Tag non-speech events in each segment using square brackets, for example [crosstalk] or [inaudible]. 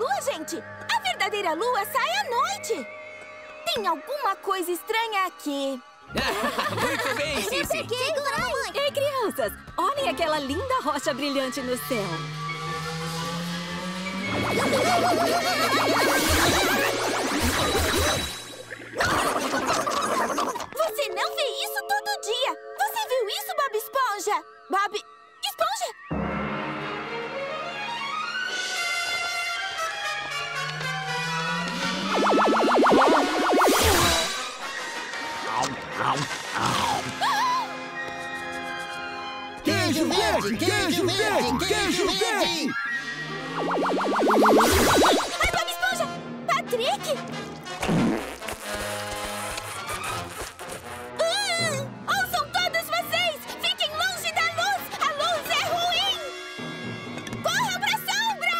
lua, gente! A verdadeira lua sai à noite! Tem alguma coisa estranha aqui. [laughs] Muito bem, Cici. Ei, crianças, olhem aquela linda rocha brilhante no céu. Você não vê isso todo dia! Você viu isso, Bob Esponja? Bob Queijo verde, queijo verde, queijo verde! Ai, Bob Esponja! Patrick! Ah! Ouçam todos vocês! Fiquem longe da luz! A luz é ruim! Corram pra sombra!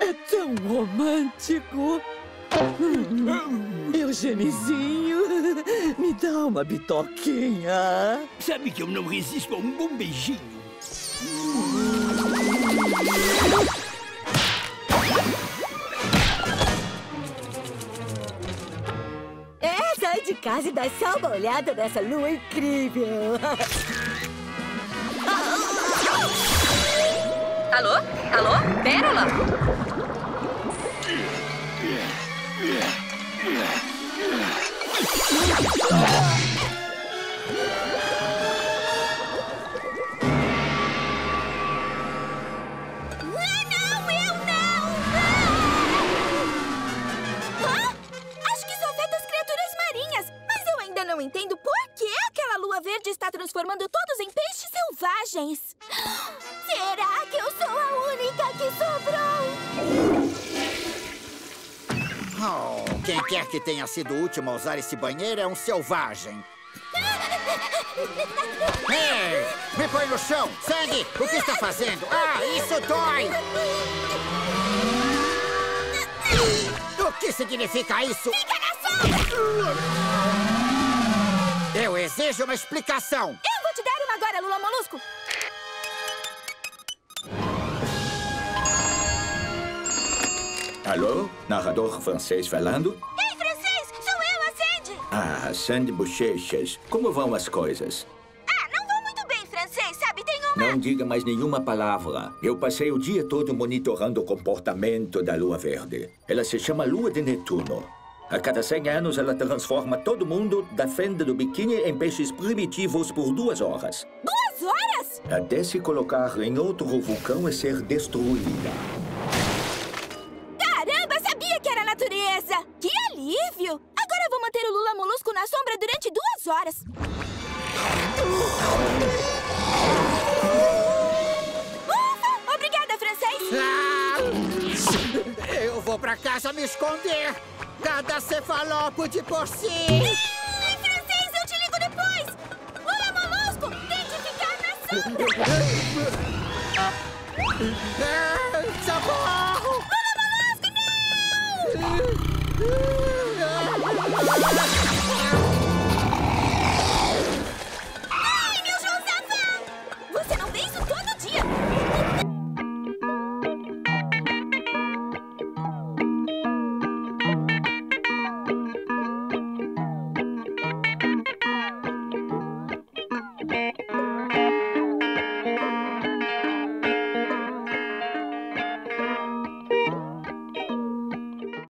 É tão romântico. Eugenizinho, me dá uma bitoquinha. Sabe que eu não resisto a um bom beijinho. É, sai de casa e dá só uma olhada nessa lua incrível. Alô? Alô? Pérola? Verde está transformando todos em peixes selvagens. [gasps] Será que eu sou a única que sobrou? Oh, quem quer que tenha sido o último a usar esse banheiro é um selvagem. [laughs] Ei, me põe no chão! Sangue, o que está fazendo? Ah, isso dói! O que significa isso? Fica na sombra! [laughs] Eu exijo uma explicação! Eu vou te dar uma agora, Lula Molusco! Alô? Narrador francês falando? Ei, francês! Sou eu, a Sandy! Ah, Sandy Bochechas. Como vão as coisas? Ah, não vou muito bem, francês, sabe? Tem uma... Não diga mais nenhuma palavra. Eu passei o dia todo monitorando o comportamento da Lua Verde. Ela se chama Lua de Netuno. A cada 100 anos, ela transforma todo mundo da fenda do biquíni em peixes primitivos por duas horas. Duas horas? Até se colocar em outro vulcão e ser destruída. Caramba, sabia que era a natureza! Que alívio! Agora vou manter o Lula Molusco na sombra durante duas horas. Ufa! Obrigada, francês! Ah! Eu vou pra casa me esconder! Cada cefalópode por si! Ei, francês, eu te ligo depois! Olá, molusco! Tem que ficar na sombra! [laughs] É, tá ah, sabor!